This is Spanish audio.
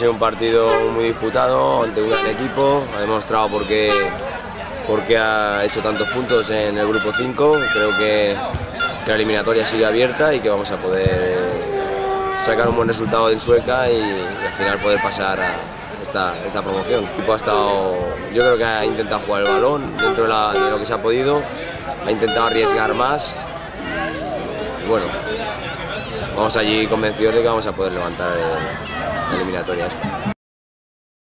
Sido un partido muy disputado ante un gran equipo, ha demostrado por qué, por qué ha hecho tantos puntos en el grupo 5. Creo que, la eliminatoria sigue abierta y que vamos a poder sacar un buen resultado en Sueca y, al final poder pasar a esta, esta promoción. El equipo ha estado, yo creo que ha intentado jugar el balón dentro de lo que se ha podido, ha intentado arriesgar más y bueno, vamos allí convencidos de que vamos a poder levantar la eliminatoria esta.